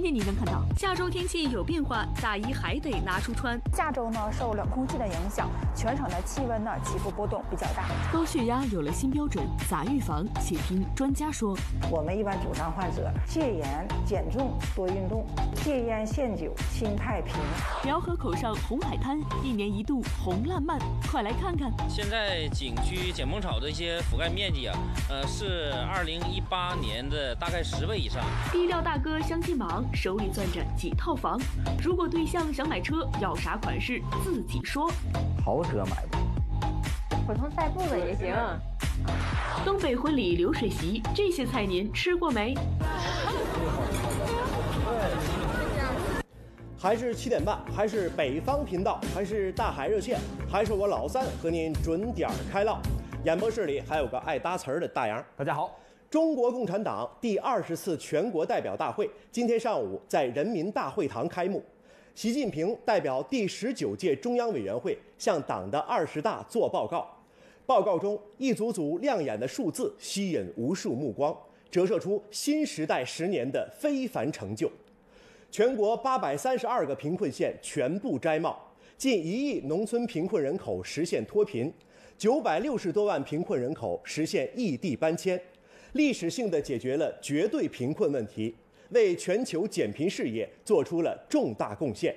今天你能看到，下周天气有变化，大衣还得拿出穿。下周呢，受冷空气的影响，全省的气温呢起伏波动比较大。高血压有了新标准，咋预防？且听专家说。我们一般主张患者戒盐、减重、多运动，戒烟限酒，心态平。辽河口上红海滩一年一度红烂漫，快来看看。现在景区剪蓬草的一些覆盖面积啊，呃，是二零一八年的大概十倍以上。低调大哥相亲忙，手里攥着几套房。如果对象想买车，要啥款式自己说。豪车买不？普通代步的也行。东北婚礼流水席，这些菜您吃过没？还是七点半，还是北方频道，还是大海热线，还是我老三和您准点开唠。演播室里还有个爱搭词儿的大杨。大家好。中国共产党第二十次全国代表大会今天上午在人民大会堂开幕，习近平代表第十九届中央委员会向党的二十大作报告。报告中一组组亮眼的数字吸引无数目光，折射出新时代十年的非凡成就。全国八百三十二个贫困县全部摘帽，近一亿农村贫困人口实现脱贫，九百六十多万贫困人口实现异地搬迁。历史性的解决了绝对贫困问题，为全球减贫事业做出了重大贡献。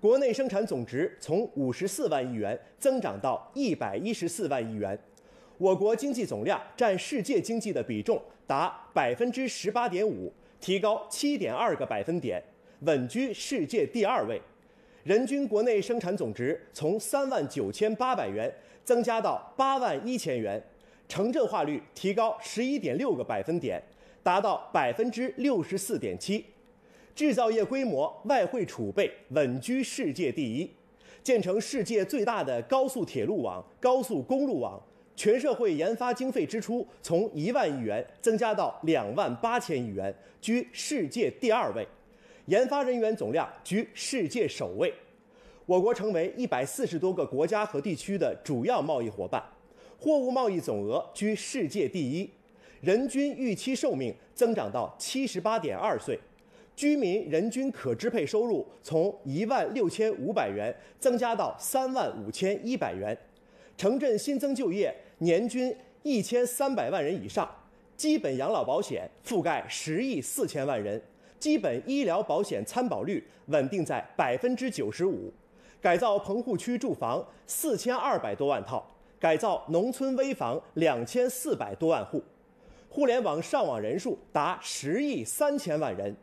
国内生产总值从五十四万亿元增长到一百一十四万亿元，我国经济总量占世界经济的比重达百分之十八点五，提高七点二个百分点，稳居世界第二位。人均国内生产总值从三万九千八百元增加到八万一千元。城镇化率提高十一点六个百分点，达到百分之六十四点七，制造业规模、外汇储备稳居世界第一，建成世界最大的高速铁路网、高速公路网，全社会研发经费支出从一万亿元增加到两万八千亿元，居世界第二位，研发人员总量居世界首位，我国成为一百四十多个国家和地区的主要贸易伙伴。货物贸易总额居世界第一，人均预期寿命增长到七十八点二岁，居民人均可支配收入从一万六千五百元增加到三万五千一百元，城镇新增就业年均一千三百万人以上，基本养老保险覆盖十亿四千万人，基本医疗保险参保率稳定在百分之九十五，改造棚户区住房四千二百多万套。改造农村危房两千四百多万户，互联网上网人数达十亿三千万人。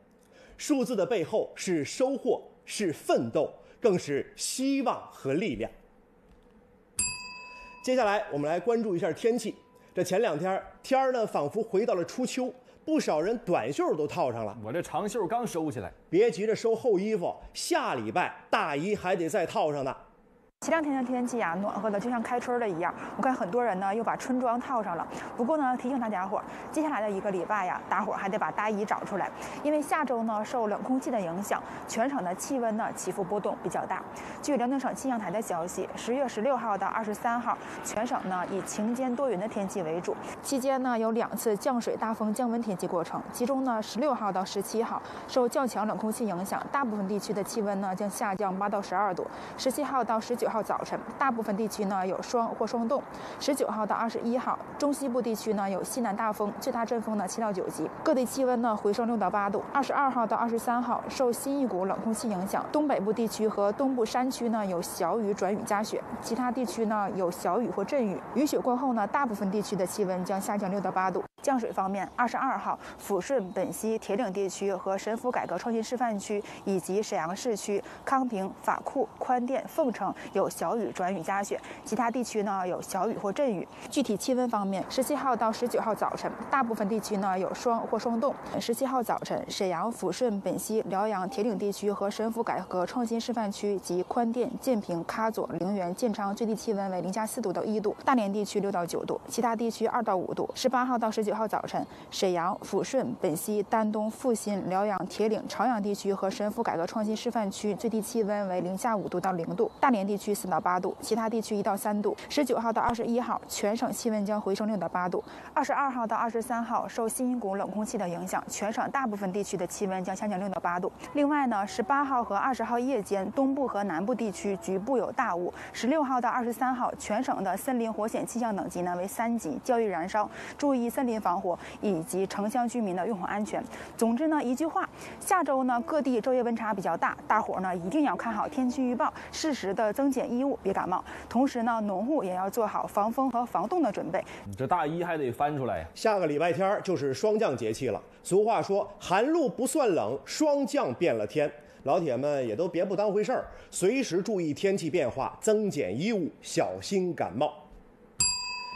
数字的背后是收获，是奋斗，更是希望和力量。接下来我们来关注一下天气。这前两天天儿呢，仿佛回到了初秋，不少人短袖都套上了。我这长袖刚收起来，别急着收厚衣服，下礼拜大衣还得再套上呢。前两天的天气啊，暖和的就像开春了一样。我看很多人呢又把春装套上了。不过呢，提醒大家伙儿，接下来的一个礼拜呀，大伙儿还得把大衣找出来，因为下周呢受冷空气的影响，全省的气温呢起伏波动比较大。据辽宁省气象台的消息，十月十六号到二十三号，全省呢以晴间多云的天气为主，期间呢有两次降水、大风、降温天气过程。其中呢，十六号到十七号受较强冷空气影响，大部分地区的气温呢将下降八到十二度。十七号到十九。号早晨，大部分地区呢有霜或霜冻。十九号到二十一号，中西部地区呢有西南大风，最大阵风呢七到九级，各地气温呢回升六到八度。二十二号到二十三号，受新一股冷空气影响，东北部地区和东部山区呢有小雨转雨夹雪，其他地区呢有小雨或阵雨。雨雪过后呢，大部分地区的气温将下降六到八度。降水方面，二十二号，抚顺、本溪、铁岭地区和神府改革创新示范区以及沈阳市区、康平、法库、宽甸、凤城有有小雨转雨夹雪，其他地区呢有小雨或阵雨。具体气温方面，十七号到十九号早晨，大部分地区呢有霜或霜冻。十七号早晨，沈阳、抚顺、本溪、辽阳、铁岭地区和神府改革创新示范区及宽甸、建平、喀左、陵园、建昌最低气温为零下四度到一度，大连地区六到九度，其他地区二到五度。十八号到十九。号早晨，沈阳、抚顺、本溪、丹东、阜新、辽阳、铁岭、朝阳地区和神府改革创新示范区最低气温为零下五度到零度，大连地区四到八度，其他地区一到三度。十九号到二十一号，全省气温将回升六到八度。二十二号到二十三号，受新一股冷空气的影响，全省大部分地区的气温将下降六到八度。另外呢，十八号和二十号夜间，东部和南部地区局部有大雾。十六号到二十三号，全省的森林火险气象等级呢为三级，较易燃烧，注意森林防火以及城乡居民的用火安全。总之呢，一句话，下周呢各地昼夜温差比较大，大伙儿呢一定要看好天气预报，适时的增减衣物，别感冒。同时呢，农户也要做好防风和防冻的准备。你这大衣还得翻出来呀。下个礼拜天就是霜降节气了。俗话说，寒露不算冷，霜降变了天。老铁们也都别不当回事儿，随时注意天气变化，增减衣物，小心感冒。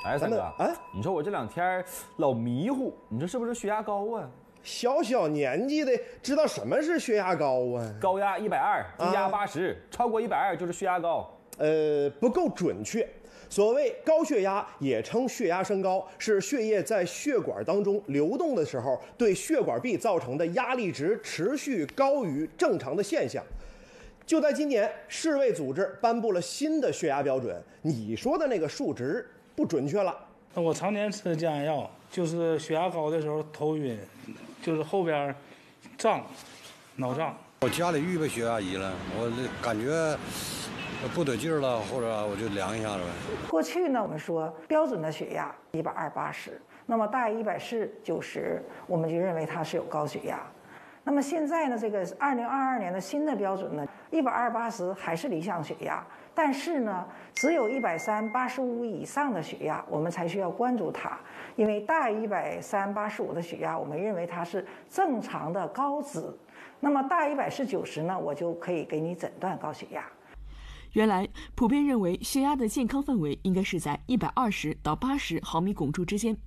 哎，三哥，哎，你说我这两天老迷糊，你说是不是血压高啊？小小年纪的知道什么是血压高啊？高压一百二，低压八十，超过一百二就是血压高。呃，不够准确。所谓高血压，也称血压升高，是血液在血管当中流动的时候，对血管壁造成的压力值持续高于正常的现象。就在今年，世卫组织颁布了新的血压标准，你说的那个数值不准确了。那我常年吃降压药，就是血压高的时候头晕，就是后边胀，脑胀。我家里预备血压仪了，我感觉不得劲儿了，或者我就量一下子呗。过去呢，我们说标准的血压一百二八十，那么大于一百四九十，我们就认为它是有高血压。那么现在呢，这个二零二二年的新的标准呢，一百二八十还是理想血压，但是呢，只有一百三八十五以上的血压，我们才需要关注它，因为大于一百三八十五的血压，我们认为它是正常的高脂。那么大于一百四九十呢，我就可以给你诊断高血压。原来普遍认为血压的健康范围应该是在一百二十到八十毫米汞柱之间，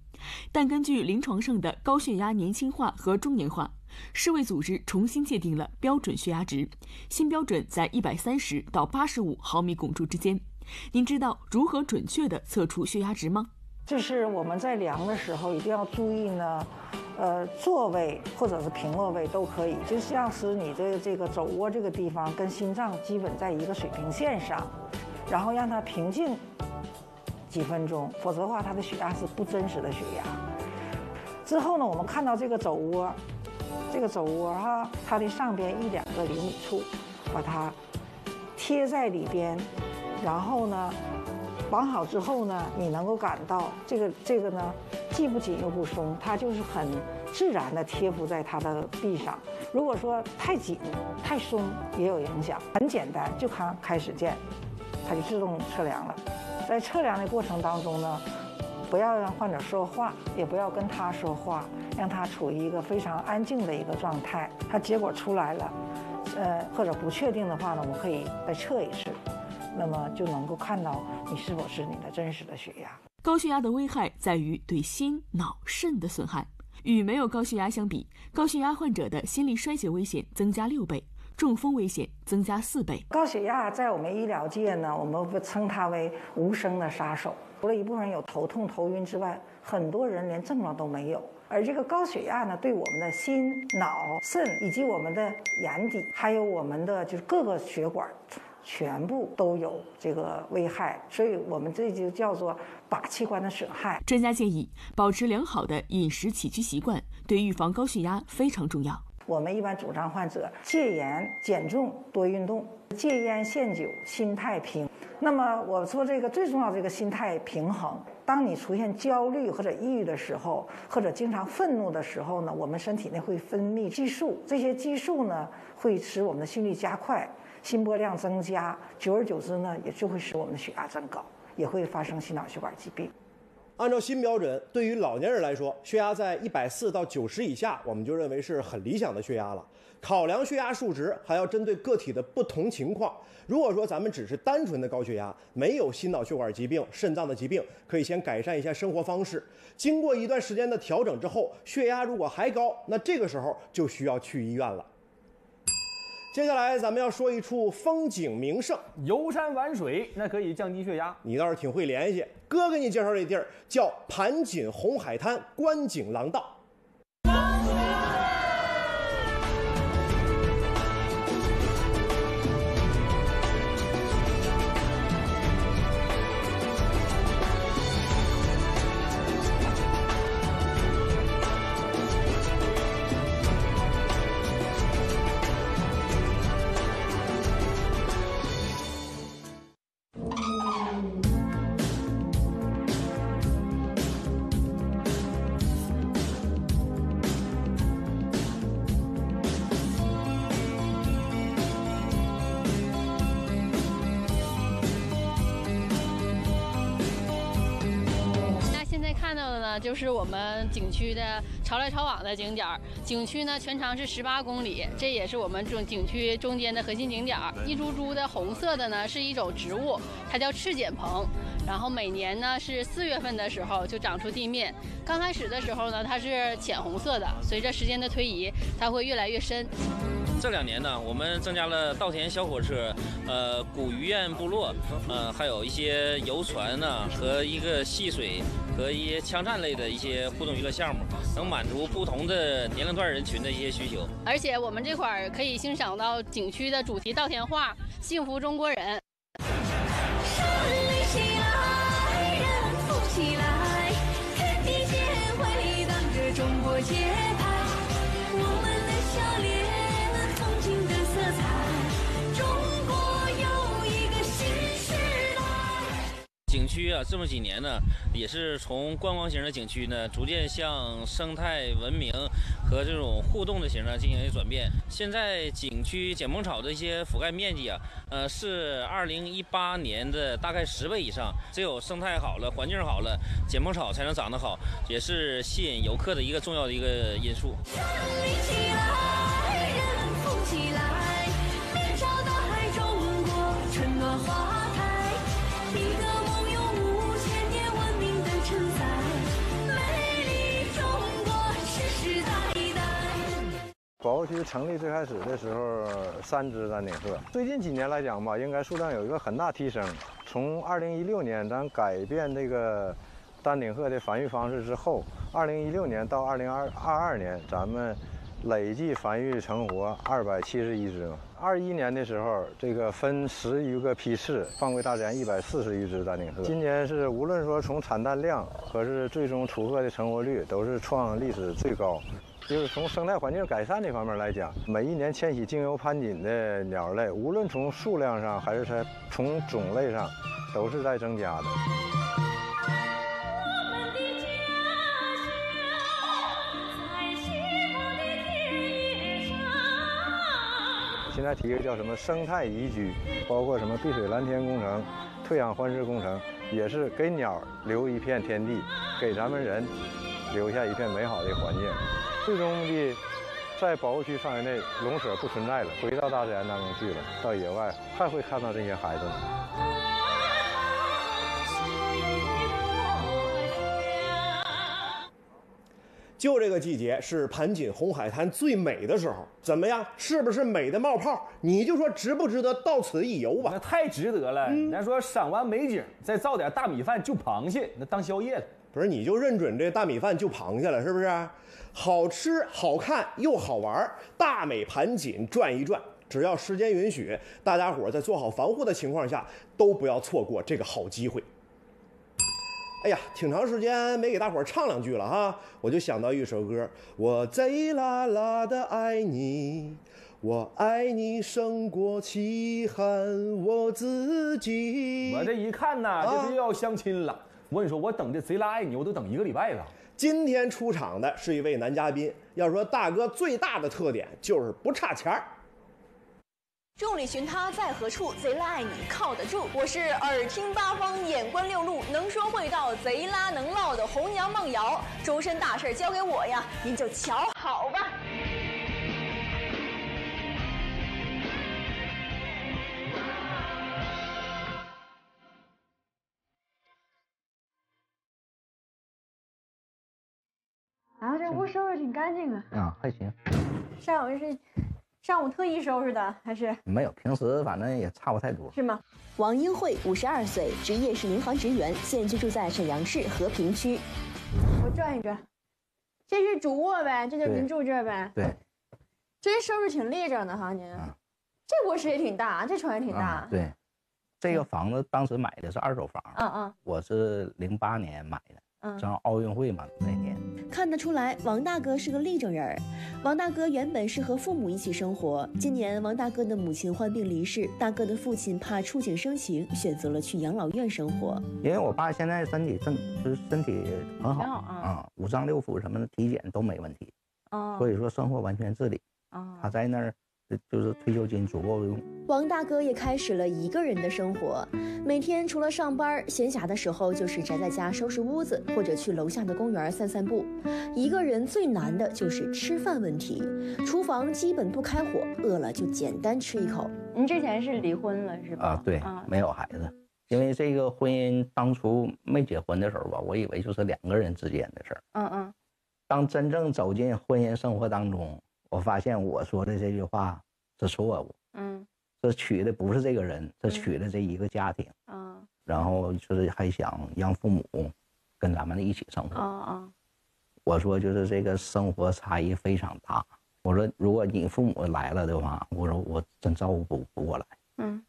但根据临床上的高血压年轻化和中年化，世卫组织重新界定了标准血压值，新标准在一百三十到八十五毫米汞柱之间。您知道如何准确的测出血压值吗？就是我们在量的时候一定要注意呢，呃，座位或者是平卧位都可以，就像是你的这个肘窝这个地方跟心脏基本在一个水平线上，然后让它平静几分钟，否则的话它的血压是不真实的血压。之后呢，我们看到这个肘窝，这个肘窝哈，它的上边一两个厘米处，把它贴在里边，然后呢。绑好之后呢，你能够感到这个这个呢，既不紧又不松，它就是很自然的贴附在它的臂上。如果说太紧、太松也有影响。很简单，就看开始键，它就自动测量了。在测量的过程当中呢，不要让患者说话，也不要跟他说话，让他处于一个非常安静的一个状态。它结果出来了，呃，或者不确定的话呢，我们可以再测一次。那么就能够看到你是否是你的真实的血压。高血压的危害在于对心、脑、肾的损害。与没有高血压相比，高血压患者的心力衰竭危险增加六倍，中风危险增加四倍。高血压在我们医疗界呢，我们称它为无声的杀手。除了一部分人有头痛、头晕之外，很多人连症状都没有。而这个高血压呢，对我们的心、脑、肾以及我们的眼底，还有我们的就是各个血管。全部都有这个危害，所以我们这就叫做靶器官的损害。专家建议保持良好的饮食起居习惯，对预防高血压非常重要。我们一般主张患者戒盐、减重、多运动，戒烟限酒，心态平。那么我说这个最重要，这个心态平衡。当你出现焦虑或者抑郁的时候，或者经常愤怒的时候呢，我们身体内会分泌激素，这些激素呢会使我们的心率加快。心波量增加，久而久之呢，也就会使我们的血压增高，也会发生心脑血管疾病。按照新标准，对于老年人来说，血压在一百四到九十以下，我们就认为是很理想的血压了。考量血压数值，还要针对个体的不同情况。如果说咱们只是单纯的高血压，没有心脑血管疾病、肾脏的疾病，可以先改善一下生活方式。经过一段时间的调整之后，血压如果还高，那这个时候就需要去医院了。接下来咱们要说一处风景名胜，游山玩水，那可以降低血压。你倒是挺会联系。哥给你介绍这地儿叫盘锦红海滩观景廊道。就是我们景区的潮来潮往的景点儿。景区呢全长是十八公里，这也是我们中景区中间的核心景点儿。一株株的红色的呢是一种植物，它叫赤藓蓬。然后每年呢是四月份的时候就长出地面。刚开始的时候呢它是浅红色的，随着时间的推移，它会越来越深。这两年呢，我们增加了稻田小火车，呃，古鱼宴部落，呃，还有一些游船呢、和一个戏水和一些枪战类的一些互动娱乐项目，能满足不同的年龄段人群的一些需求。而且我们这块儿可以欣赏到景区的主题稻田画《幸福中国人》。立起来，人富起来，天地间回荡着中国节景区啊，这么几年呢，也是从观光型的景区呢，逐渐向生态文明和这种互动的型呢进行一转变。现在景区剪萌草的一些覆盖面积啊，呃，是二零一八年的大概十倍以上。只有生态好了，环境好了，剪萌草才能长得好，也是吸引游客的一个重要的一个因素。保护区成立最开始的时候，三只丹顶鹤。最近几年来讲吧，应该数量有一个很大提升。从2016年咱改变这个丹顶鹤的繁育方式之后，2016年到2022年，咱们累计繁育成活271只嘛。21年的时候，这个分十余个批次放归大自然140余只丹顶鹤。今年是无论说从产蛋量还是最终出鹤的成活率，都是创历史最高。就是从生态环境改善这方面来讲，每一年迁徙经由盘锦的鸟类，无论从数量上还是它从种类上，都是在增加的。现在提一个叫什么生态宜居，包括什么碧水蓝天工程、退养欢适工程，也是给鸟留一片天地，给咱们人留下一片美好的环境。最终目的，在保护区范围内，龙舍不存在了，回到大自然当中去了，到野外还会看到这些孩子们。就这个季节是盘锦红海滩最美的时候，怎么样？是不是美的冒泡？你就说值不值得到此一游吧？那太值得了。咱说赏完美景，再造点大米饭就螃蟹，那当宵夜了。不是，你就认准这大米饭就螃蟹了，是不是？好吃、好看又好玩，大美盘锦转一转。只要时间允许，大家伙在做好防护的情况下，都不要错过这个好机会。哎呀，挺长时间没给大伙儿唱两句了哈，我就想到一首歌，我贼拉拉的爱你，我爱你胜过稀罕我自己。我这一看呐，这是又要相亲了。我跟你说，我等这贼拉爱你，我都等一个礼拜了。今天出场的是一位男嘉宾，要说大哥最大的特点就是不差钱儿。众里寻他在何处？贼拉爱你靠得住。我是耳听八方，眼观六路，能说会道，贼拉能唠的红娘梦瑶。终身大事交给我呀，您就瞧好吧。然后这屋收拾挺干净的，啊，还行。上午是上午特意收拾的，还是没有，平时反正也差不太多。是吗？王英慧，五十二岁，职业是银行职员，现居住在沈阳市和平区。我转一转，这是主卧呗，这就对您住这呗。对，这收拾挺立正的哈，您。这卧室也挺大，这床也挺大啊。对，这个房子当时买的是二手房，嗯嗯我是零八年买的，嗯正好奥运会嘛那年。看得出来，王大哥是个立正人儿。王大哥原本是和父母一起生活，今年王大哥的母亲患病离世，大哥的父亲怕触景生情，选择了去养老院生活。因为我爸现在身体正就是身体很好啊，五脏六腑什么的体检都没问题，哦所以说生活完全自理。哦他在那儿就就是退休金足够用。王大哥也开始了一个人的生活，每天除了上班，闲暇的时候就是宅在家收拾屋子，或者去楼下的公园散散步。一个人最难的就是吃饭问题，厨房基本不开火，饿了就简单吃一口。您之前是离婚了是吧？啊，对，没有孩子，因为这个婚姻当初没结婚的时候吧，我以为就是两个人之间的事儿。嗯嗯当真正走进婚姻生活当中，我发现我说的这句话是错误，嗯这娶的不是这个人，这娶的这一个家庭，嗯然后就是还想让父母跟咱们一起生活。哦哦我说就是这个生活差异非常大。我说如果你父母来了的话，我说我真照顾不不过来。嗯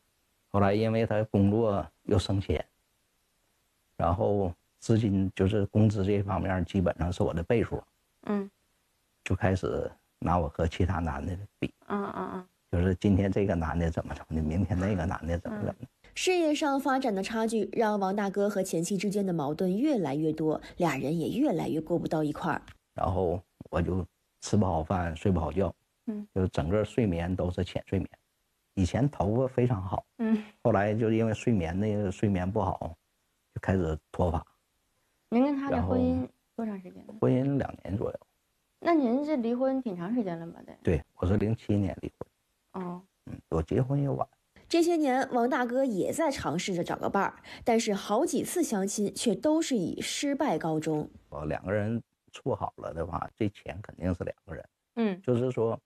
后来因为他工作又升迁，然后资金就是工资这方面基本上是我的倍数，嗯就开始拿我和其他男的比，嗯嗯嗯就是今天这个男的怎么怎么的，明天那个男的怎么怎么的。事业上发展的差距让王大哥和前妻之间的矛盾越来越多，俩人也越来越过不到一块儿。然后我就吃不好饭，睡不好觉，嗯，就整个睡眠都是浅睡眠。以前头发非常好，嗯，后来就因为睡眠那个睡眠不好，就开始脱发。您跟他的婚姻多长时间了？婚姻两年左右，那您这离婚挺长时间了吧？得对我是零七年离婚，哦嗯，我结婚也晚。这些年，王大哥也在尝试着找个伴儿，但是好几次相亲却都是以失败告终。我两个人处好了的话，这钱肯定是两个人。嗯就是说，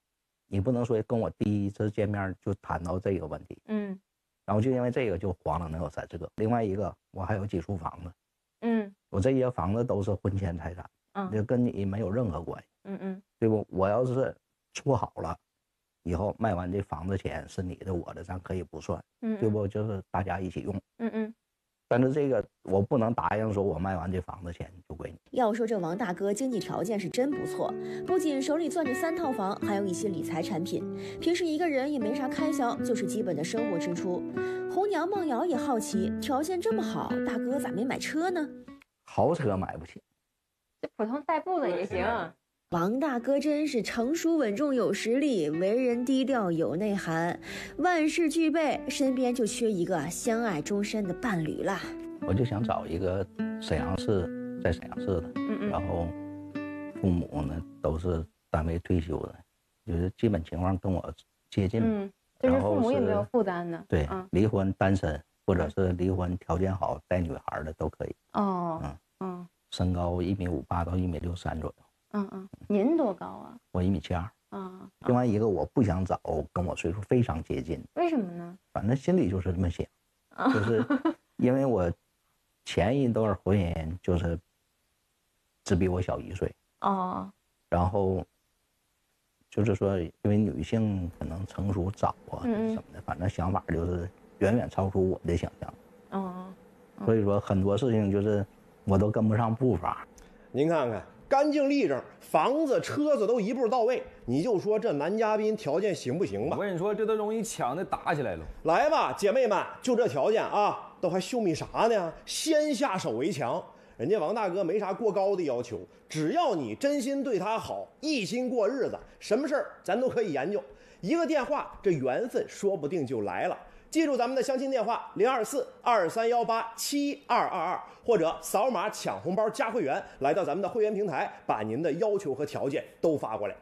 你不能说跟我第一次见面就谈到这个问题，嗯然后就因为这个就黄了能有三四个。另外一个，我还有几处房子，嗯我这些房子都是婚前财产，嗯就跟你没有任何关系，嗯嗯对不？我要是处好了，以后卖完这房子钱是你的我的，咱可以不算，嗯对不？就是大家一起用。嗯嗯但是这个我不能答应说，我卖完这房子钱就归你。要说这王大哥经济条件是真不错，不仅手里攥着三套房，还有一些理财产品。平时一个人也没啥开销，就是基本的生活支出。红娘梦瑶也好奇，条件这么好，大哥咋没买车呢？豪车买不起，这普通代步的也行。王大哥真是成熟稳重有实力，为人低调有内涵，万事俱备，身边就缺一个相爱终身的伴侣了。我就想找一个沈阳市，在沈阳市的，嗯嗯然后父母呢都是单位退休的，就是基本情况跟我接近。嗯，就是然后父母也没有负担呢。对嗯，离婚单身或者是离婚条件好带女孩的都可以，哦嗯嗯身高一米五八到一米六三左右，嗯嗯，您多高啊？我一米七二。啊，另外一个我不想找跟我岁数非常接近，为什么呢？反正心里就是这么想，啊就是 因为我前一段婚姻就是只比我小一岁，哦然后就是说，因为女性可能成熟早啊什么的，反正想法就是远远超出我的想象，哦，所以说很多事情就是我都跟不上步伐。您看看，干净利整，房子、车子都一步到位，你就说这男嘉宾条件行不行吧我？跟你说，这都容易抢的打起来了。来吧，姐妹们，就这条件啊，都还秀密啥呢？先下手为强。人家王大哥没啥过高的要求，只要你真心对他好，一心过日子，什么事儿咱都可以研究。一个电话，这缘分说不定就来了。记住咱们的相亲电话零二四二三幺八七二二二，或者扫码抢红包加会员，来到咱们的会员平台，把您的要求和条件都发过来。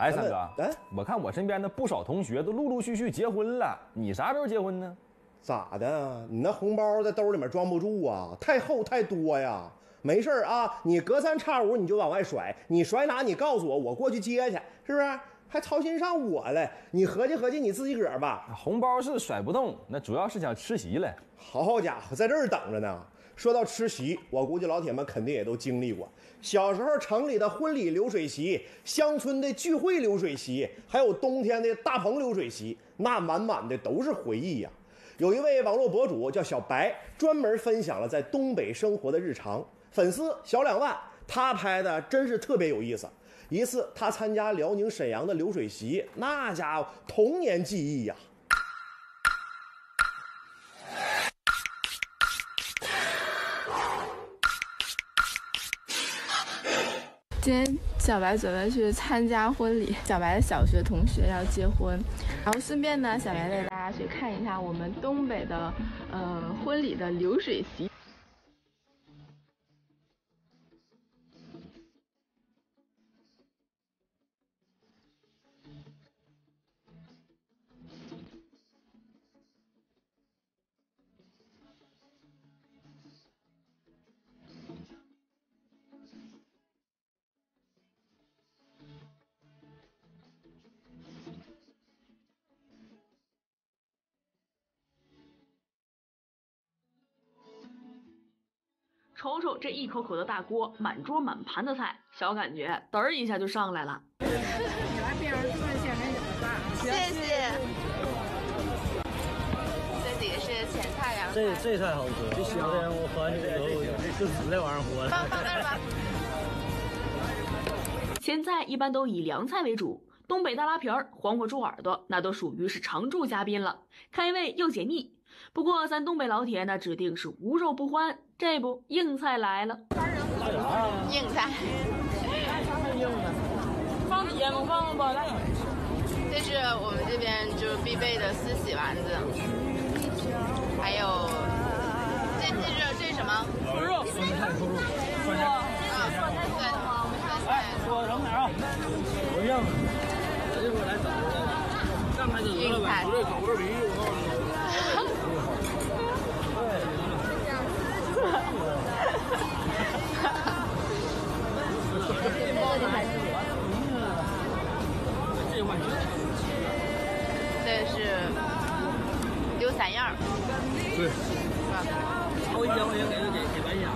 哎，三哥，哎，我看我身边的不少同学都陆陆续续结婚了，你啥时候结婚呢？咋的？你那红包在兜里面装不住啊，太厚太多呀。没事儿啊，你隔三差五你就往外甩，你甩哪你告诉我，我过去接去，是不是？还操心上我了？你合计合计你自己个儿吧。红包是甩不动，那主要是想吃席了。好家伙，在这儿等着呢。说到吃席，我估计老铁们肯定也都经历过。小时候城里的婚礼流水席，乡村的聚会流水席，还有冬天的大棚流水席，那满满的都是回忆呀。有一位网络博主叫小白，专门分享了在东北生活的日常，粉丝小两万。他拍的真是特别有意思。一次他参加辽宁沈阳的流水席，那家伙童年记忆呀。今天小白准备去参加婚礼，小白的小学同学要结婚，然后顺便呢，小白带大家去看一下我们东北的呃婚礼的流水席。瞅瞅这一口口的大锅，满桌满盘的菜，小感觉嘚儿一下就上来了。谢谢。这几个是前菜呀。这这菜好吃，这香的我喝完这个就死这玩意儿活了。放放那儿吧。前菜一般都以凉菜为主，东北大拉皮儿、黄瓜猪耳朵那都属于是常驻嘉宾了，开胃又解腻。不过咱东北老铁那指定是无肉不欢，这不硬菜来了。硬菜。放底下吗？放。这是我们这边就是必备的四喜丸子，还有这这是这是什么？猪肉。啊，酸菜对。哎，多整点啊。我一会来整这样开始了呗？不对，狗肉皮，我告诉你。这是。溜散样儿，对，是吧？我一千块钱给给给白瞎，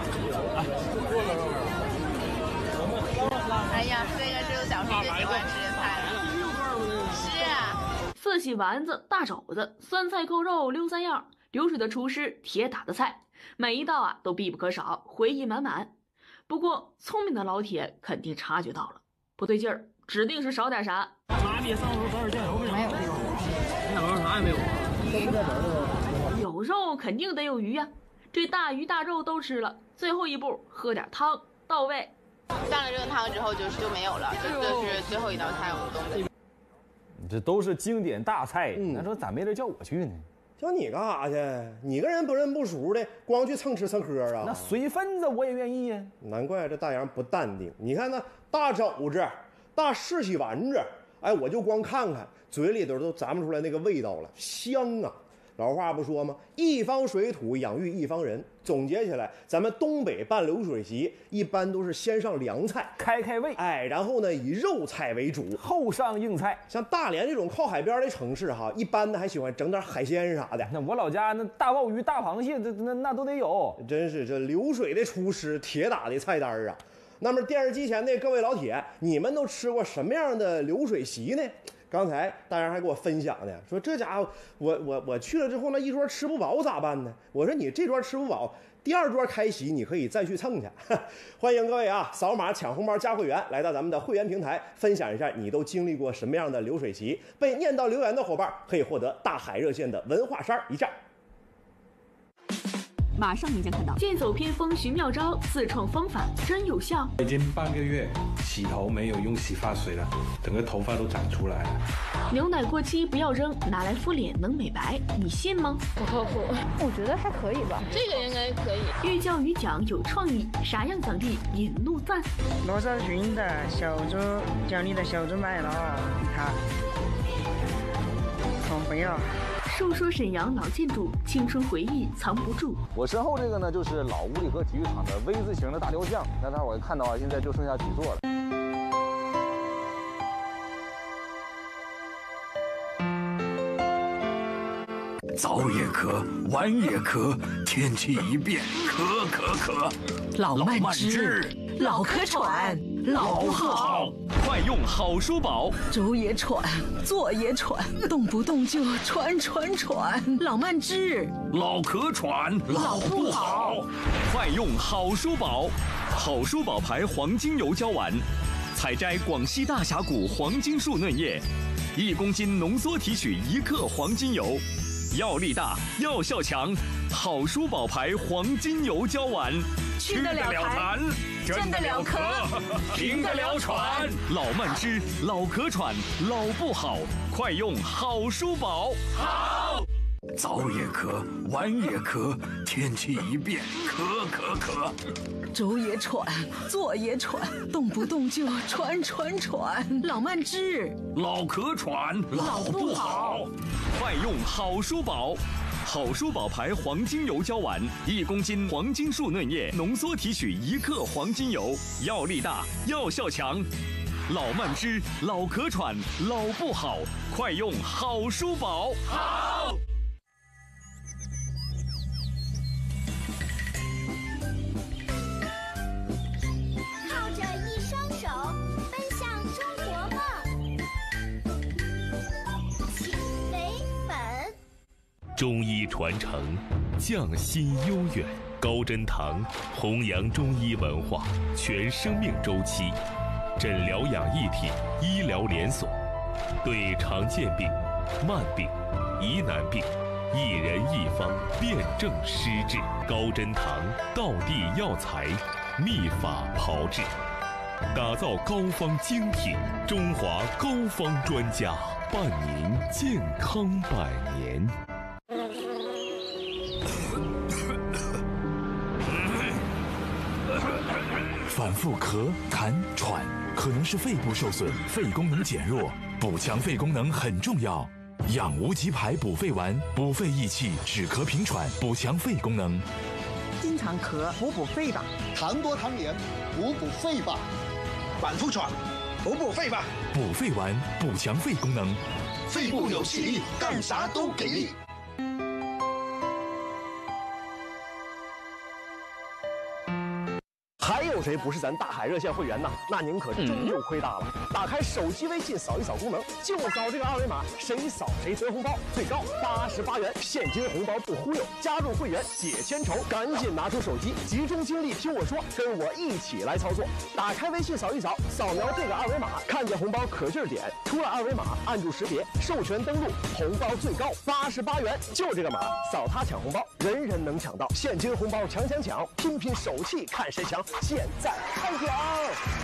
啊，过了过哎呀，这个是我小时候最喜欢吃的菜了。是啊。四喜丸子、大肘子、酸菜扣肉、溜三样，流水的厨师，铁打的菜，每一道啊都必不可少，回忆满满。不过聪明的老铁肯定察觉到了不对劲儿，指定是少点啥。麻别上头找点酱油没有？你哪啥也没有啊？有肉肯定得有鱼呀，这大鱼大肉都吃了，最后一步喝点汤到位。上了这个汤之后就就没有了，这就是最后一道菜，我们东北。这都是经典大菜，那说咋没人叫我去呢？叫你干啥去？你跟人不认不熟的，光去蹭吃蹭喝啊？那随份子我也愿意呀。难怪这大洋不淡定。你看那大肘子、大柿喜丸子，哎，我就光看看，嘴里头都咂不出来那个味道了，香啊！老话不说吗？一方水土养育一方人。总结起来，咱们东北办流水席一般都是先上凉菜开开胃，哎，然后呢以肉菜为主，后上硬菜。像大连这种靠海边的城市哈，一般的还喜欢整点海鲜啥的。那我老家那大鲍鱼、大螃蟹，这那那都得有。真是这流水的厨师，铁打的菜单啊。那么电视机前的各位老铁，你们都吃过什么样的流水席呢？刚才大家还给我分享呢，说这家伙我我我去了之后，那一桌吃不饱咋办呢？我说你这桌吃不饱，第二桌开席你可以再去蹭去。欢迎各位啊，扫码抢红包加会员，来到咱们的会员平台，分享一下你都经历过什么样的流水席。被念到留言的伙伴可以获得大海热线的文化衫一件。马上您将看到剑走偏锋寻妙招，自创方法真有效。已经半个月洗头没有用洗发水了，整个头发都长出来了。牛奶过期不要扔，拿来敷脸能美白，你信吗？不靠谱，我觉得还可以吧。这个应该可以。寓教于讲有创意，啥样奖励引路赞。罗少群的小猪奖励的小猪买了，看，重回了。都说沈阳老建筑，青春回忆藏不住。我身后这个呢，就是老五里河体育场的 V 字形的大雕像。那但我看到啊，现在就剩下几座了。早也咳，晚也咳，天气一变咳咳咳。老慢支，老咳喘。老不好。快用好舒宝，走也喘，坐也喘，动不动就喘喘喘。老慢支，老咳喘，老不好。快用好舒宝，好舒宝牌黄金油胶丸，采摘广西大峡谷黄金树嫩叶，一公斤浓缩提取一克黄金油，药力大，药效强。好舒宝牌黄金油胶丸，去得了痰，镇得了咳，平得了喘。老慢支，老咳喘，老不好，快用好舒宝。好。早也咳，晚也咳，天气一变，咳咳咳。走也喘，坐也喘，动不动就喘喘喘。老慢支，老咳喘，老不好。快用好舒宝。好舒宝牌黄金油胶丸，一公斤黄金树嫩叶浓缩提取一克黄金油，药力大，药效强。老慢支，老咳喘，老不好，快用好舒宝。好。中医传承，匠心悠远。高真堂弘扬中医文化，全生命周期，诊疗养一体医疗连锁，对常见病、慢病、疑难病，一人一方，辨证施治。高真堂道地药材，秘法炮制，打造膏方精品，中华膏方专家，伴您健康百年。反复咳、痰、喘，可能是肺部受损，肺功能减弱，补强肺功能很重要。养无极牌补肺丸，补肺益气，止咳平喘，补强肺功能。经常咳，补补肺吧。痰多痰黏，补补肺吧。反复喘，补补肺吧。补肺丸，补强肺功能。肺部有气力，干啥都给力。有谁不是咱大海热线会员呢？那您可真就亏大了！打开手机微信扫一扫功能，就扫这个二维码，谁扫谁得红包，最高八十八元现金红包不忽悠！加入会员解千愁，赶紧拿出手机，集中精力听我说，跟我一起来操作。打开微信扫一扫，扫描这个二维码，看见红包可劲儿点，出了二维码按住识别，授权登录，红包最高八十八元，就这个码，扫它抢红包，人人能抢到现金红包，抢抢抢，拼拼手气看谁强！现在开奖，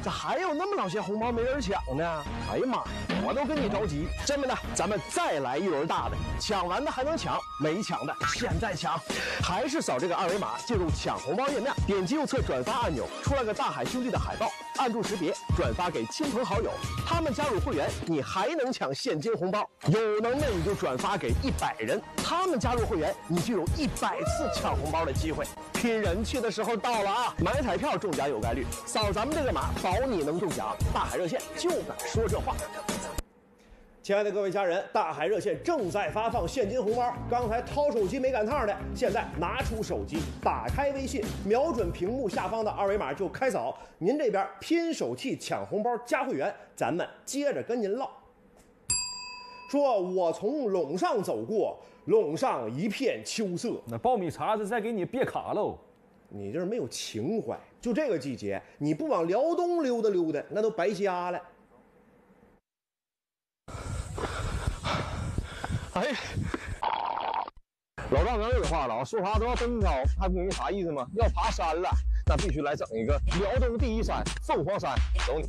咋还有那么老些红包没人抢呢？哎呀妈呀，我都跟你着急！这么的，咱们再来一轮大的，抢完的还能抢，没抢的现在抢。还是扫这个二维码，进入抢红包页面，点击右侧转发按钮，出来个大海兄弟的海报，按住识别，转发给亲朋好友，他们加入会员，你还能抢现金红包。有能耐你就转发给一百人，他们加入会员，你就有一百次抢红包的机会。拼人气的时候到了啊！买彩票中奖有概率，扫咱们这个码，保你能中奖。大海热线就敢说这话。亲爱的各位家人，大海热线正在发放现金红包。刚才掏手机没赶趟的，现在拿出手机，打开微信，瞄准屏幕下方的二维码就开扫。您这边拼手气抢红包加会员，咱们接着跟您唠。说我从陇上走过，陇上一片秋色。那爆米碴子再给你别卡喽。你这是没有情怀。就这个季节，你不往辽东溜达溜达，那都白瞎了。哎，老丈人有话了啊，说啥都要登高，还不明白啥意思吗？要爬山了，那必须来整一个辽东第一山凤凰山，走你！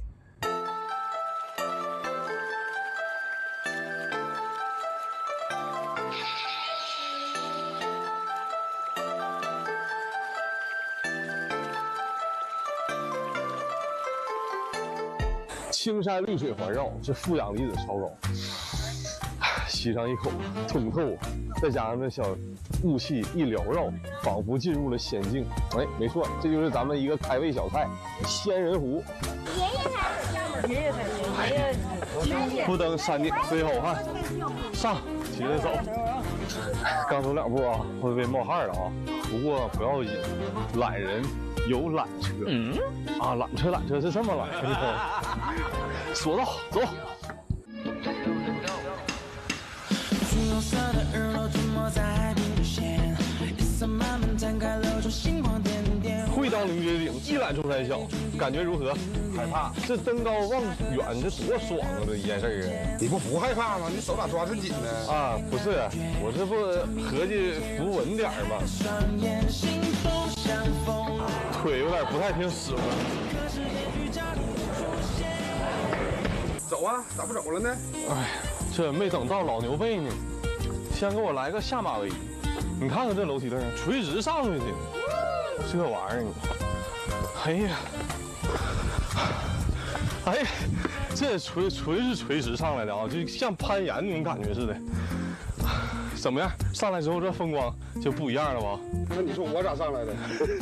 青山绿水环绕，这负氧离子超高，吸上一口通透，再加上那小雾气一缭绕，仿佛进入了仙境。哎，没错，这就是咱们一个开胃小菜——仙人湖。爷爷才爷爷才爷爷不登山顶最好汉，上，接着走。刚走两步啊，会被冒汗了啊。不过不要紧，懒人有缆车。嗯，啊，缆车缆车是这么来的。说得好，走。橘红色的日落涂抹在海平的线，夜色慢慢摊开，露出星光点点。会当凌绝顶，一览众山小，感觉如何？害怕？这登高望远，这多爽啊！这一件事儿啊！你不不害怕吗？你手咋抓这么紧呢？啊，不是，我这不合计扶稳点儿吗？腿有点不太听使唤。走啊，咋不走了呢？哎，这没等到老牛背呢，先给我来个下马威。你看看这楼梯凳，垂直上去的，这玩意儿，哎呀，哎呀，这垂垂是垂直上来的啊，就像攀岩那种感觉似的。怎么样？上来之后这风光就不一样了吧？那你说我咋上来的？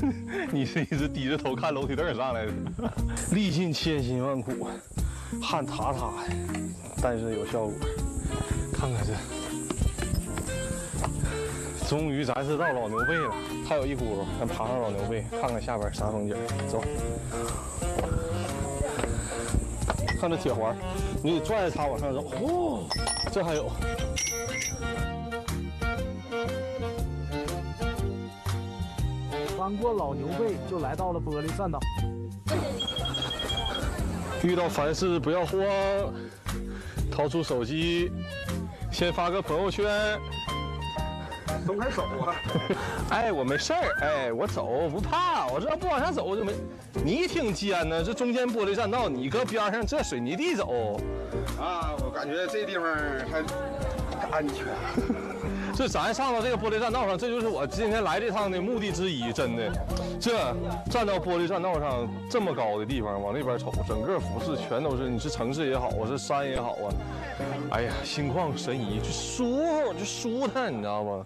你是一直低着头看楼梯凳上来的，历尽千辛万苦，汗塌塌的，但是有效果。看看这，终于咱是到老牛背了，还有一轱辘，咱爬上老牛背，看看下边啥风景。走，看这铁环，你得拽着它往上走。哦，这还有。翻过老牛背，就来到了玻璃栈道。遇到凡事不要慌，掏出手机，先发个朋友圈。松开手啊！哎，我没事儿，哎，我走不怕，我这要不往下走就没。你挺尖呢，这中间玻璃栈道，你搁边上这水泥地走。啊，我感觉这地方还安全。这咱上到这个玻璃栈道上，这就是我今天来这趟的目的之一。真的，这站到玻璃栈道上这么高的地方，往那边瞅，整个俯视全都是，你是城市也好我，是山也好啊，哎呀，心旷神怡，就舒服，就舒坦，你知道吗？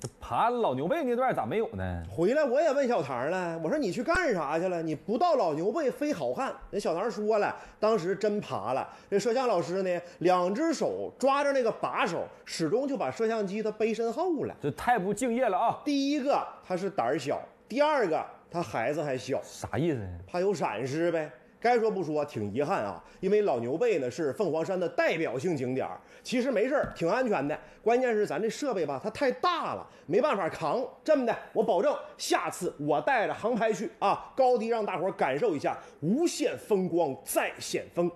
这爬老牛背那段咋没有呢？回来我也问小唐了，我说你去干啥去了？你不到老牛背非好汉。人小唐说了，当时真爬了。这摄像老师呢，两只手抓着那个把手，始终就把摄像机他背身后了。这太不敬业了啊！第一个他是胆儿小，第二个他孩子还小，啥意思？怕有闪失呗。该说不说，挺遗憾啊，因为老牛背呢是凤凰山的代表性景点儿，其实没事儿，挺安全的。关键是咱这设备吧，它太大了，没办法扛。这么的，我保证下次我带着航拍去啊，高低让大伙儿感受一下无限风光再现风。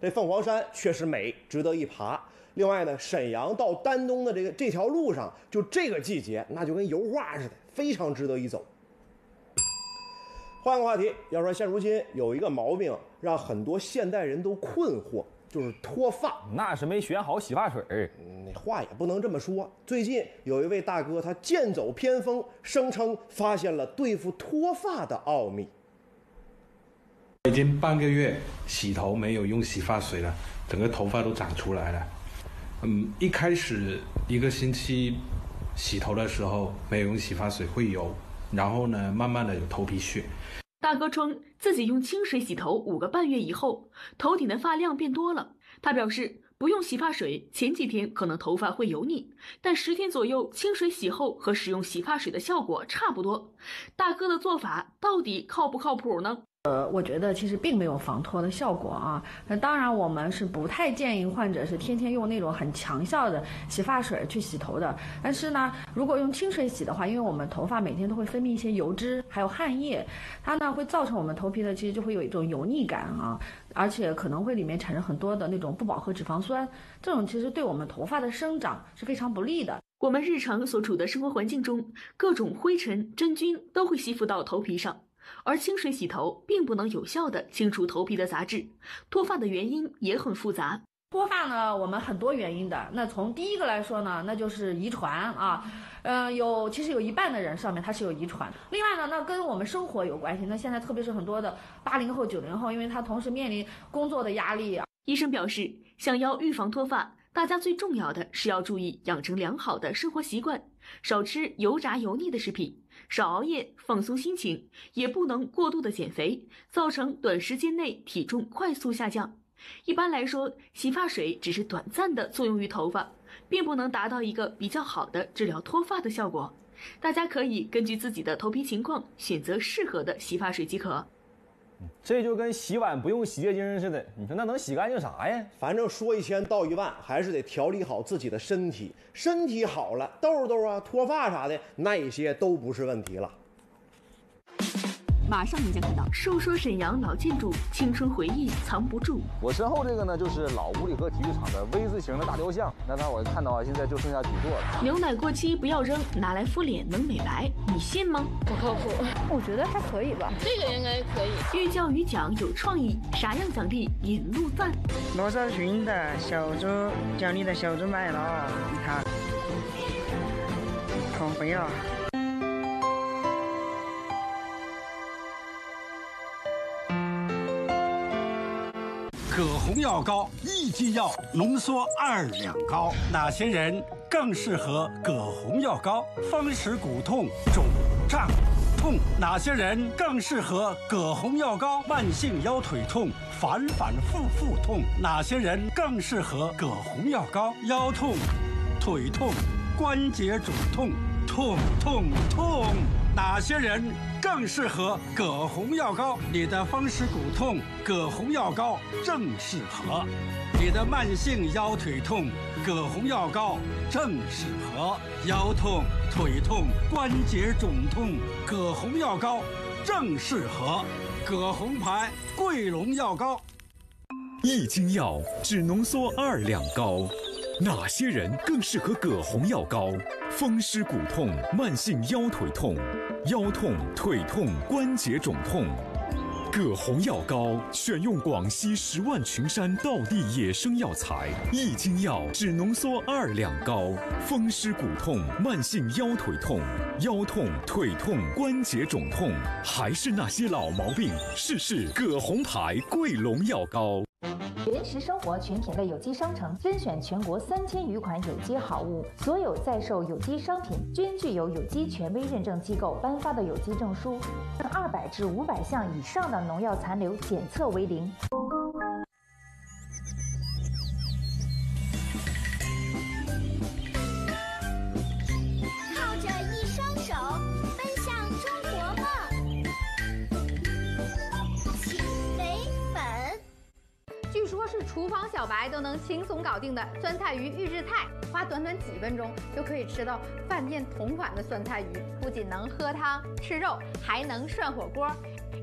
这凤凰山确实美，值得一爬。另外呢，沈阳到丹东的这个这条路上，就这个季节，那就跟油画似的，非常值得一走。换个话题，要说现如今有一个毛病，让很多现代人都困惑，就是脱发。那是没选好洗发水儿。那话也不能这么说。最近有一位大哥，他剑走偏锋，声称发现了对付脱发的奥秘。已经半个月洗头没有用洗发水了，整个头发都长出来了。嗯，一开始一个星期洗头的时候没有用洗发水会油，然后呢，慢慢的有头皮屑。大哥称自己用清水洗头五个半月以后，头顶的发量变多了。他表示，不用洗发水，前几天可能头发会油腻，但十天左右清水洗后和使用洗发水的效果差不多。大哥的做法到底靠不靠谱呢？呃，我觉得其实并没有防脱的效果啊。那当然，我们是不太建议患者是天天用那种很强效的洗发水去洗头的。但是呢，如果用清水洗的话，因为我们头发每天都会分泌一些油脂，还有汗液，它呢会造成我们头皮的其实就会有一种油腻感啊，而且可能会里面产生很多的那种不饱和脂肪酸，这种其实对我们头发的生长是非常不利的。我们日常所处的生活环境中，各种灰尘、真菌都会吸附到头皮上。而清水洗头并不能有效的清除头皮的杂质，脱发的原因也很复杂。脱发呢，我们很多原因的。那从第一个来说呢，那就是遗传啊，呃，有其实有一半的人上面它是有遗传。另外呢，那跟我们生活有关系。那现在特别是很多的八零后、九零后，因为他同时面临工作的压力啊。医生表示，想要预防脱发，大家最重要的是要注意养成良好的生活习惯，少吃油炸油腻的食品。少熬夜，放松心情，也不能过度的减肥，造成短时间内体重快速下降。一般来说，洗发水只是短暂的作用于头发，并不能达到一个比较好的治疗脱发的效果。大家可以根据自己的头皮情况选择适合的洗发水即可。这就跟洗碗不用洗洁精似的，你说那能洗干净啥呀？反正说一千道一万，还是得调理好自己的身体。身体好了，痘痘啊、脱发啥的，那些都不是问题了。马上您将看到，述说沈阳老建筑，青春回忆藏不住。我身后这个呢，就是老五里河体育场的 V 字形的大雕像。那大伙看到啊，现在就剩下底座了。牛奶过期不要扔，拿来敷脸能美白，你信吗？不靠谱。我觉得还可以吧。这个应该可以。寓教于奖有创意，啥样奖励引路赞？罗少群的小猪，奖励的小猪买了，你看，好肥啊！葛洪药膏一剂药浓缩二两膏，哪些人更适合葛洪药膏？风湿骨痛、肿胀痛，哪些人更适合葛洪药膏？慢性腰腿痛、反反复复痛，哪些人更适合葛洪药膏？腰痛、腿痛、关节肿痛，痛痛痛，哪些人更适合葛洪药膏？你的风湿骨痛，葛洪药膏正适合；你的慢性腰腿痛，葛洪药膏正适合；腰痛、腿痛、关节肿痛，葛洪药膏正适合。葛洪牌桂龙药膏。一斤药只浓缩二两膏，哪些人更适合葛洪药膏？风湿骨痛、慢性腰腿痛、腰痛、腿痛、关节肿痛。葛洪药膏选用广西十万群山道地野生药材，一斤药只浓缩二两膏。风湿骨痛、慢性腰腿痛、腰痛、腿痛、关节肿痛，还是那些老毛病，试试葛洪牌桂龙药膏。原石生活全品类有机商城甄选全国三千余款有机好物，所有在售有机商品均具有有机权威认证机构颁发的有机证书，二百至五百项以上的农药残留检测为零。厨房小白都能轻松搞定的酸菜鱼预制菜，花短短几分钟就可以吃到饭店同款的酸菜鱼，不仅能喝汤吃肉，还能涮火锅，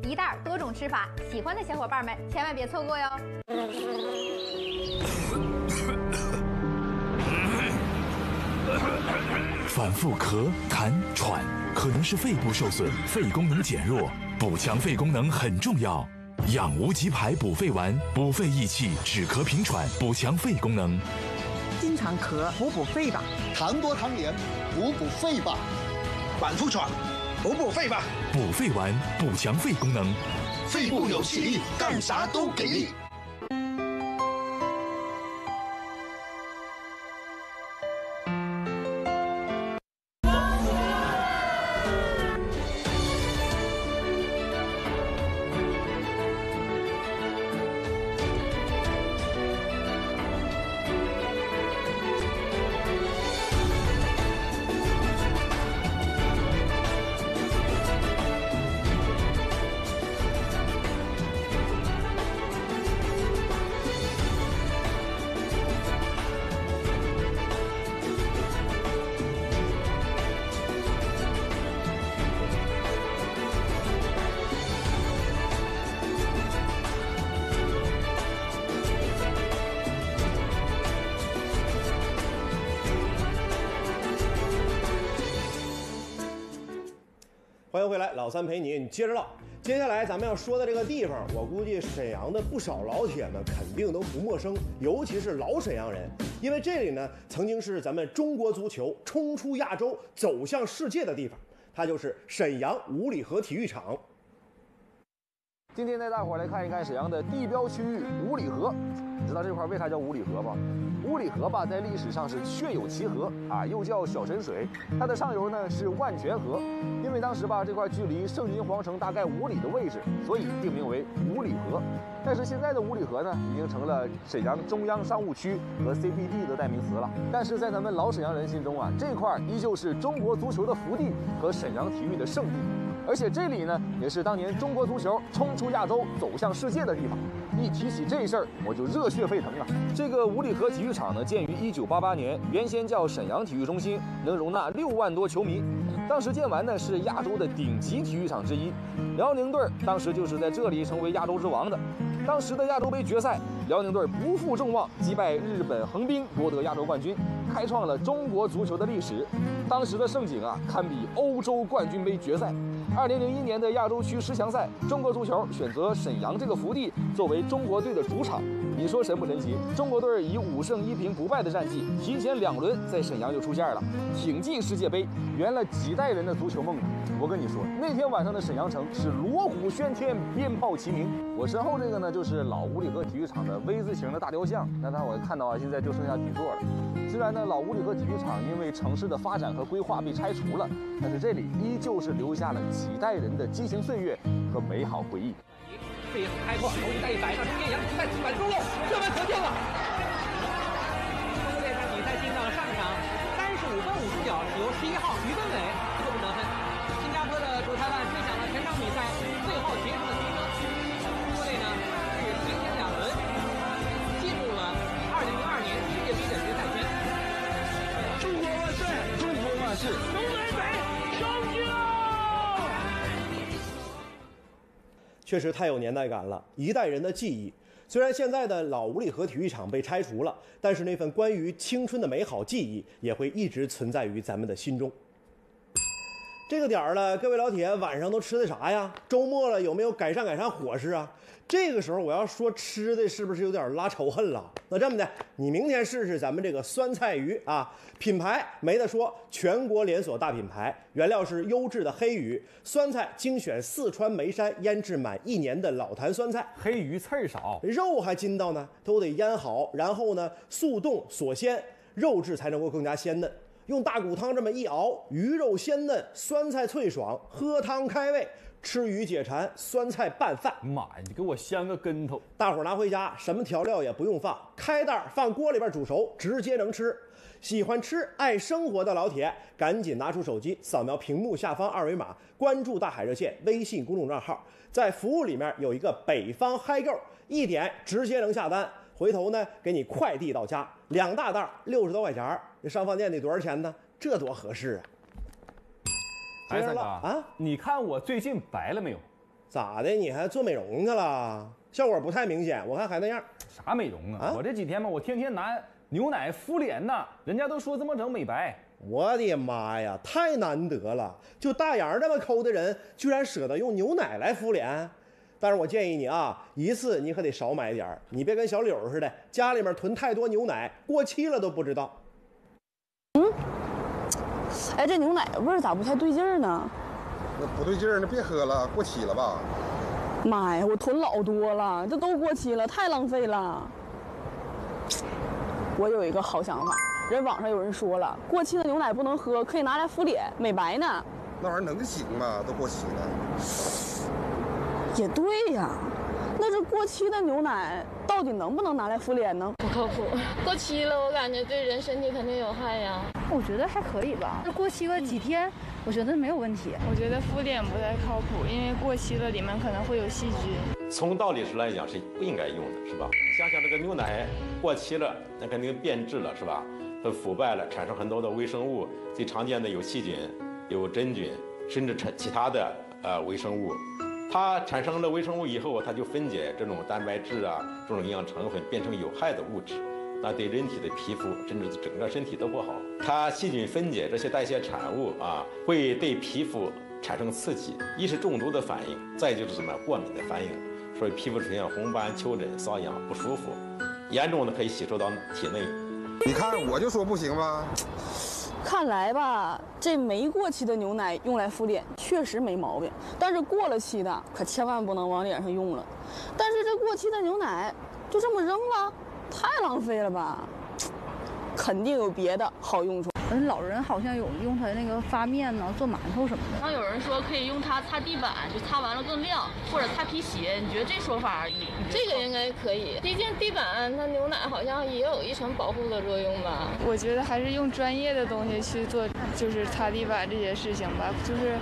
一袋多种吃法，喜欢的小伙伴们千万别错过哟！反复咳、痰、喘，可能是肺部受损，肺功能减弱，补强肺功能很重要。养无极牌补肺丸，补肺益气，止咳平喘，补强肺功能。经常咳，补补肺吧。痰多痰黏，补补肺吧。反复喘，补补肺吧。补肺丸，补强肺功能。肺部有气力，干啥都给力。欢迎回来，老三陪你，你接着唠。接下来咱们要说的这个地方，我估计沈阳的不少老铁们肯定都不陌生，尤其是老沈阳人，因为这里呢曾经是咱们中国足球冲出亚洲、走向世界的地方，它就是沈阳五里河体育场。今天带大伙来看一看沈阳的地标区域五里河。你知道这块为啥叫五里河吗？五里河吧，在历史上是确有其河啊，又叫小神水。它的上游呢是万泉河，因为当时吧这块距离盛京皇城大概五里的位置，所以定名为五里河。但是现在的五里河呢，已经成了沈阳中央商务区和 CBD 的代名词了。但是在咱们老沈阳人心中啊，这块依旧是中国足球的福地和沈阳体育的圣地。而且这里呢，也是当年中国足球冲出亚洲、走向世界的地方。一提起这事儿，我就热血沸腾啊！这个五里河体育场呢，建于1988年，原先叫沈阳体育中心，能容纳六万多球迷。当时建完呢，是亚洲的顶级体育场之一。辽宁队当时就是在这里成为亚洲之王的。当时的亚洲杯决赛，辽宁队不负众望，击败日本横滨，夺得亚洲冠军，开创了中国足球的历史。当时的盛景啊，堪比欧洲冠军杯决赛。二零零一年的亚洲区十强赛，中国足球选择沈阳这个福地作为中国队的主场，你说神不神奇？中国队以五胜一平不败的战绩，提前两轮在沈阳就出现了，挺进世界杯，圆了几代人的足球梦。我跟你说，那天晚上的沈阳城是锣鼓喧天，鞭炮齐鸣。我身后这个呢，就是老五里河体育场的 V 字形的大雕像。那大伙看到啊，现在就剩下底座了。虽然呢，老屋里河体育场因为城市的发展和规划被拆除了，但是这里依旧是留下了几代人的激情岁月和美好回忆。飞很开阔，头一带一百，上中间扬，再起板中路，射门可见了。这场比赛进到了上场，三十五分五十秒，由十一号于根伟国万岁！中南北上去了！确实太有年代感了，一代人的记忆。虽然现在的老五里河体育场被拆除了，但是那份关于青春的美好记忆也会一直存在于咱们的心中。这个点儿了，各位老铁，晚上都吃的啥呀？周末了，有没有改善改善伙食啊？这个时候我要说吃的，是不是有点拉仇恨了？那这么的，你明天试试咱们这个酸菜鱼啊，品牌没得说，全国连锁大品牌，原料是优质的黑鱼，酸菜精选四川眉山腌制满一年的老坛酸菜，黑鱼刺儿少，肉还筋道呢，都得腌好，然后呢速冻锁鲜，肉质才能够更加鲜嫩。用大骨汤这么一熬，鱼肉鲜嫩，酸菜脆爽，喝汤开胃，吃鱼解馋，酸菜拌饭。妈呀，你给我掀个跟头！大伙儿拿回家，什么调料也不用放，开袋儿放锅里边煮熟，直接能吃。喜欢吃、爱生活的老铁，赶紧拿出手机，扫描屏幕下方二维码，关注大海热线微信公众账号，在服务里面有一个北方嗨购，一点直接能下单。回头呢，给你快递到家，两大袋六十多块钱儿，你上饭店得多少钱呢？这多合适啊！哎，三哥啊，你看我最近白了没有？咋的？你还做美容去了？效果不太明显，我看还那样。啥美容啊？啊我这几天嘛，我天天拿牛奶敷脸呢，人家都说这么整美白。我的妈呀，太难得了！就大洋这么抠的人，居然舍得用牛奶来敷脸。但是我建议你啊，一次你可得少买点儿，你别跟小柳似的，家里面囤太多牛奶，过期了都不知道。哎，这牛奶味儿咋不太对劲儿呢？那不对劲儿，那别喝了，过期了吧？妈呀，我囤老多了，这都过期了，太浪费了。我有一个好想法，人网上有人说了，过期的牛奶不能喝，可以拿来敷脸美白呢。那玩意儿能行吗？都过期了。也对呀，那这过期的牛奶到底能不能拿来敷脸呢？不靠谱，过期了，我感觉对人身体肯定有害呀。我觉得还可以吧，这过期个几天，我觉得没有问题。我觉得敷脸不太靠谱，因为过期了里面可能会有细菌。从道理上来讲是不应该用的，是吧？你想想这个牛奶过期了，那肯定变质了，是吧？它腐败了，产生很多的微生物，最常见的有细菌、有真菌，甚至产其他的呃微生物。它产生了微生物以后，它就分解这种蛋白质啊，这种营养成分变成有害的物质，那对人体的皮肤甚至整个身体都不好。它细菌分解这些代谢产物啊，会对皮肤产生刺激，一是中毒的反应，再就是什么过敏的反应，所以皮肤出现红斑、丘疹、瘙痒、不舒服，严重的可以吸收到体内。你看我就说不行吧。看来吧，这没过期的牛奶用来敷脸确实没毛病，但是过了期的可千万不能往脸上用了。但是这过期的牛奶就这么扔了，太浪费了吧？肯定有别的好用处。嗯，老人好像有用它那个发面呢，做馒头什么的。然后有人说可以用它擦地板，就擦完了更亮，或者擦皮鞋。你觉得这说法？这个应该可以，毕竟地板它牛奶好像也有一层保护的作用吧。我觉得还是用专业的东西去做，就是擦地板这些事情吧。就是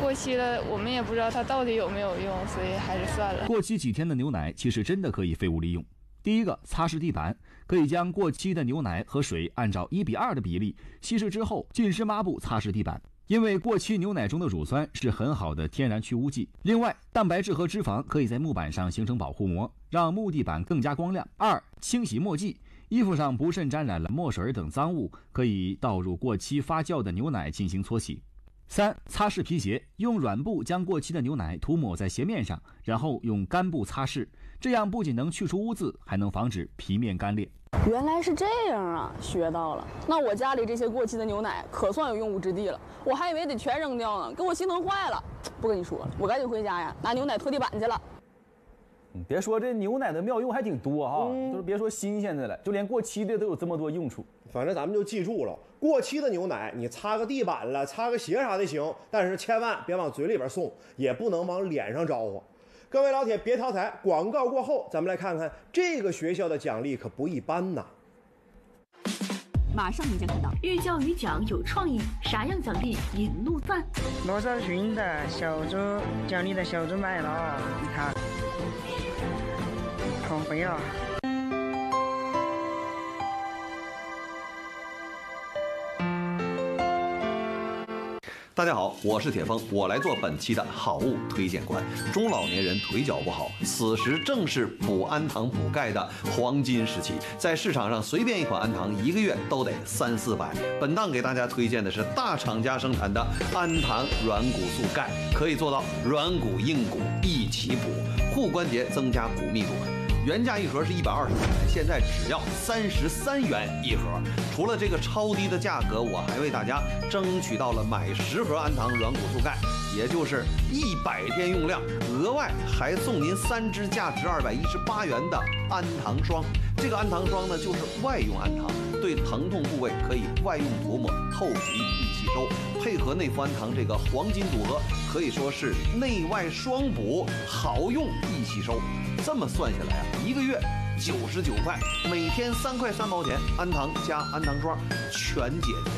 过期了，我们也不知道它到底有没有用，所以还是算了。过期几天的牛奶其实真的可以废物利用。第一个，擦拭地板，可以将过期的牛奶和水按照一比二的比例稀释之后，浸湿抹布擦拭地板。因为过期牛奶中的乳酸是很好的天然去污剂。另外，蛋白质和脂肪可以在木板上形成保护膜，让木地板更加光亮。二、清洗墨迹，衣服上不慎沾染了墨水等脏物，可以倒入过期发酵的牛奶进行搓洗。三、擦拭皮鞋，用软布将过期的牛奶涂抹在鞋面上，然后用干布擦拭，这样不仅能去除污渍，还能防止皮面干裂。原来是这样啊，学到了。那我家里这些过期的牛奶可算有用武之地了，我还以为得全扔掉呢，给我心疼坏了。不跟你说了，我赶紧回家呀，拿牛奶拖地板去了。你别说这牛奶的妙用还挺多哈，就是别说新鲜的了，就连过期的都有这么多用处。反正咱们就记住了，过期的牛奶你擦个地板了，擦个鞋啥的行，但是千万别往嘴里边送，也不能往脸上招呼。各位老铁，别挑台，广告过后，咱们来看看这个学校的奖励可不一般呐。马上您将看到寓教于奖有创意，啥样奖励引路赞？罗少群的小猪奖励的小猪买了，你看，好肥啊！大家好，我是铁峰，我来做本期的好物推荐官。中老年人腿脚不好，此时正是补氨糖补钙的黄金时期，在市场上随便一款氨糖一个月都得三四百。本档给大家推荐的是大厂家生产的氨糖软骨素钙，可以做到软骨硬骨一起补，护关节增加骨密度。原价一盒是一百二十元，现在只要三十三元一盒。除了这个超低的价格，我还为大家争取到了买十盒安糖软骨素钙，也就是一百天用量，额外还送您三支价值二百一十八元的安糖霜。这个安糖霜呢，就是外用安糖，对疼痛部位可以外用涂抹，透皮易吸收，配合内服安糖这个黄金组合，可以说是内外双补，好用易吸收。这么算下来啊，一个月九十九块，每天三块三毛钱，氨糖加氨糖霜全解决。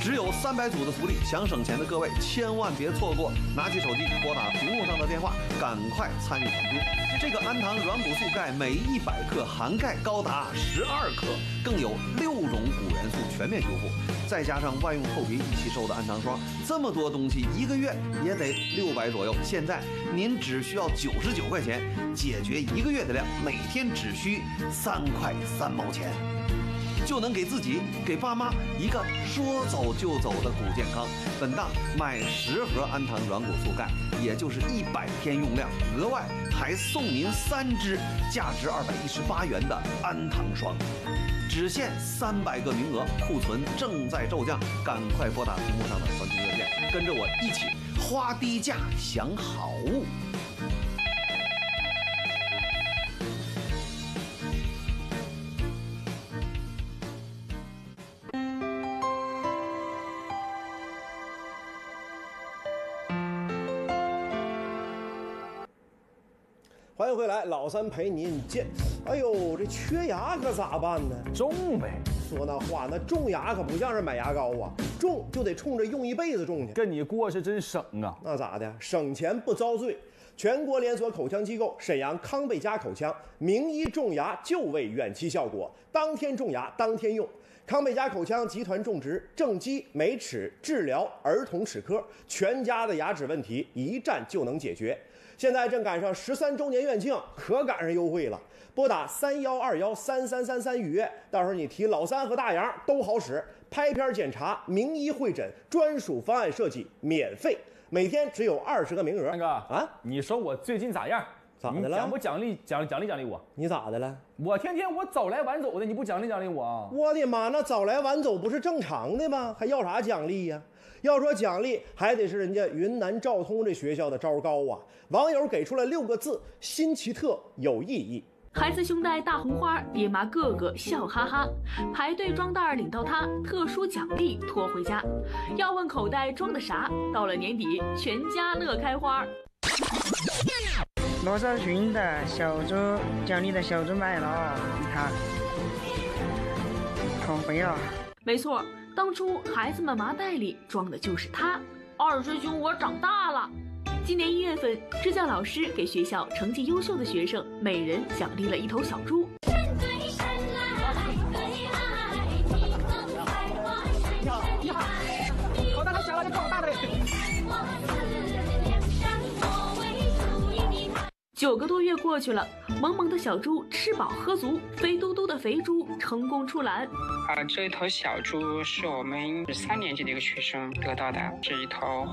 只有三百组的福利，想省钱的各位千万别错过！拿起手机拨打屏幕上的电话，赶快参与成功。这个氨糖软骨素钙每一百克含钙高达十二克，更有六种骨元素全面修复，再加上外用透皮易吸收的氨糖霜，这么多东西一个月也得六百左右。现在您只需要九十九块钱，解决一个月的量，每天只需三块三毛钱。就能给自己、给爸妈一个说走就走的骨健康。本档买十盒安糖软骨素钙，也就是一百天用量，额外还送您三支价值二百一十八元的安糖霜，只限三百个名额，库存正在骤降，赶快拨打屏幕上的传统热线，跟着我一起花低价享好物。回来，老三陪您见。哎呦，这缺牙可咋办呢？种呗。说那话，那种牙可不像是买牙膏啊，种就得冲着用一辈子种去。跟你过是真省啊。那咋的？省钱不遭罪。全国连锁口腔机构沈阳康贝佳口腔，名医种牙就为远期效果，当天种牙当天用。康贝佳口腔集团种植正畸、美齿治疗儿童齿科，全家的牙齿问题一站就能解决。现在正赶上十三周年院庆，可赶上优惠了。拨打三幺二幺三三三三预约，到时候你提老三和大杨都好使。拍片检查、名医会诊、专属方案设计，免费。每天只有二十个名额。三哥啊，你说我最近咋样？咋的了？奖不奖励奖奖励奖励我？你咋的了？我天天我早来晚走的，你不奖励奖励我？我的妈，那早来晚走不是正常的吗？还要啥奖励呀？要说奖励，还得是人家云南昭通这学校的招高啊！网友给出了六个字：新奇特有意义。孩子胸带大红花，爹妈个个笑哈哈，排队装袋领到他，特殊奖励拖回家。要问口袋装的啥？到了年底，全家乐开花。罗少群的小猪奖励的小猪买了，你看，好肥啊！没错，当初孩子们麻袋里装的就是他。二师兄，我长大了。今年一月份，支教老师给学校成绩优秀的学生每人奖励了一头小猪。九个多月过去了，萌萌的小猪吃饱喝足，肥嘟嘟的肥猪成功出栏。啊，这一头小猪是我们三年级的一个学生得到的，是一头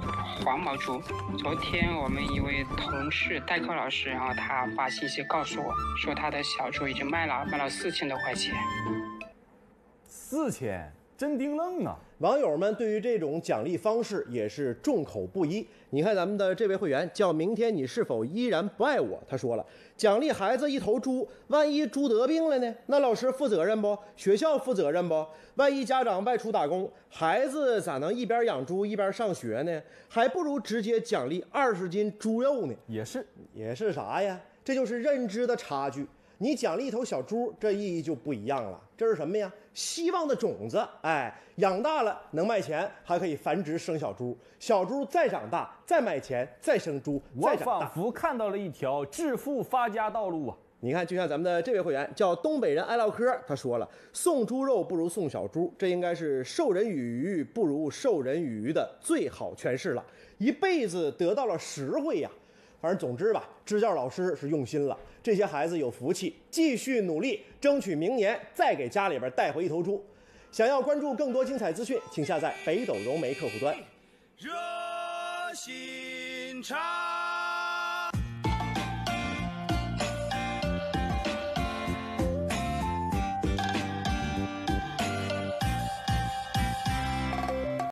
黄毛猪。昨天我们一位同事代课老师，然后他发信息告诉我说，他的小猪已经卖了，卖了四千多块钱。四千。真丁愣啊！网友们对于这种奖励方式也是众口不一。你看咱们的这位会员叫“明天你是否依然不爱我”，他说了，奖励孩子一头猪，万一猪得病了呢？那老师负责任不？学校负责任不？万一家长外出打工，孩子咋能一边养猪一边上学呢？还不如直接奖励二十斤猪肉呢。也是，也是啥呀？这就是认知的差距。你奖励一头小猪，这意义就不一样了。这是什么呀？希望的种子。哎，养大了能卖钱，还可以繁殖生小猪。小猪再长大，再卖钱，再生猪，再长大。我仿佛看到了一条致富发家道路啊！你看，就像咱们的这位会员叫东北人爱唠嗑，他说了：“送猪肉不如送小猪，这应该是授人以鱼不如授人以渔的最好诠释了。一辈子得到了实惠呀。”反正总之吧，支教老师是用心了，这些孩子有福气，继续努力，争取明年再给家里边带回一头猪。想要关注更多精彩资讯，请下载北斗融媒客户端。热心肠。